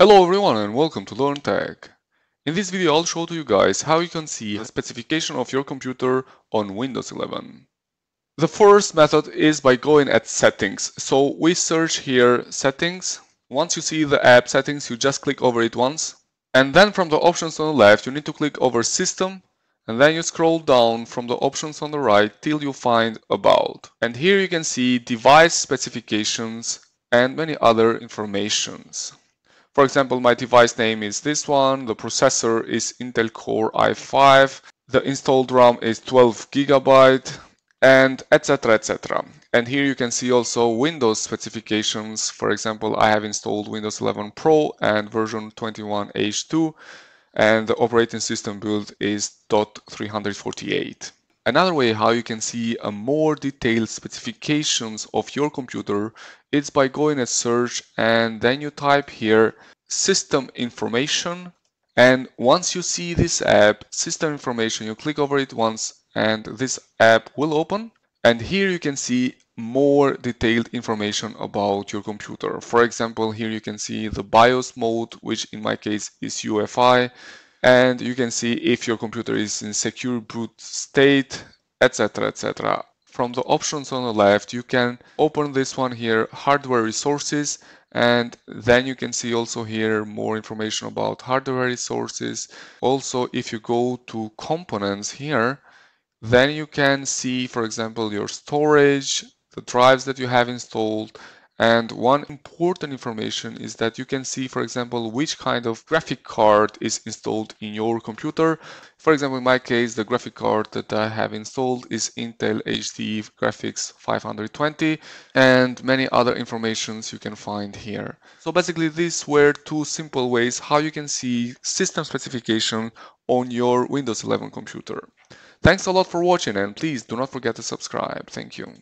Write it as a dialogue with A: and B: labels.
A: Hello everyone and welcome to Learn Tech. In this video I'll show to you guys how you can see the specification of your computer on Windows 11. The first method is by going at settings. So we search here settings. Once you see the app settings you just click over it once and then from the options on the left you need to click over system and then you scroll down from the options on the right till you find about. And here you can see device specifications and many other informations. For example, my device name is this one, the processor is Intel Core i5, the installed RAM is 12 gigabyte, and etc etc. And here you can see also Windows specifications. For example, I have installed Windows 11 Pro and version 21H2 and the operating system build is .348. Another way how you can see a more detailed specifications of your computer is by going at search and then you type here system information. And once you see this app system information you click over it once and this app will open. And here you can see more detailed information about your computer. For example, here you can see the BIOS mode, which in my case is UEFI, and you can see if your computer is in secure boot state etc etc from the options on the left you can open this one here hardware resources and then you can see also here more information about hardware resources. Also if you go to components here then you can see for example your storage the drives that you have installed and one important information is that you can see, for example, which kind of graphic card is installed in your computer. For example, in my case, the graphic card that I have installed is Intel HD Graphics 520 and many other informations you can find here. So basically these were two simple ways how you can see system specification on your Windows 11 computer. Thanks a lot for watching and please do not forget to subscribe. Thank you.